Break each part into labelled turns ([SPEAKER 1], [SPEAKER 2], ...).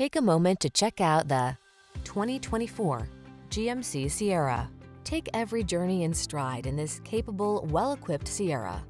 [SPEAKER 1] Take a moment to check out the 2024 GMC Sierra. Take every journey in stride in this capable, well-equipped Sierra.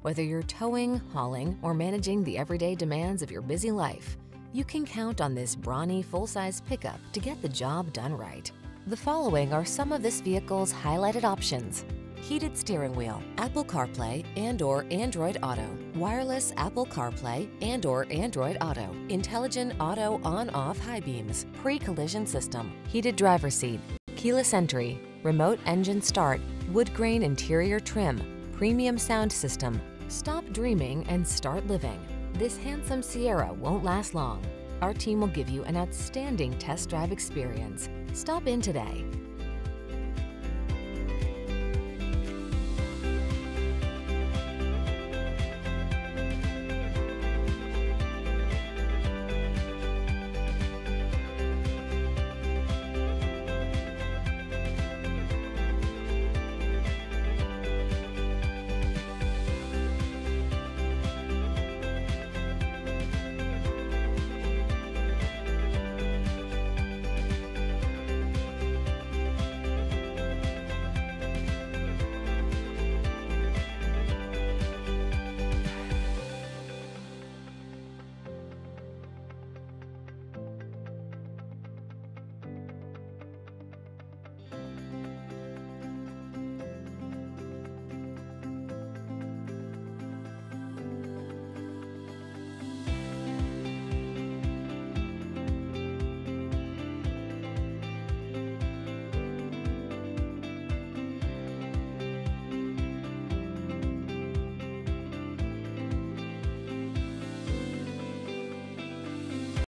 [SPEAKER 1] Whether you're towing, hauling, or managing the everyday demands of your busy life, you can count on this brawny, full-size pickup to get the job done right. The following are some of this vehicle's highlighted options. Heated steering wheel, Apple CarPlay and or Android Auto, wireless Apple CarPlay and or Android Auto, intelligent auto on-off high beams, pre-collision system, heated driver seat, keyless entry, remote engine start, wood grain interior trim, premium sound system. Stop dreaming and start living. This handsome Sierra won't last long. Our team will give you an outstanding test drive experience. Stop in today.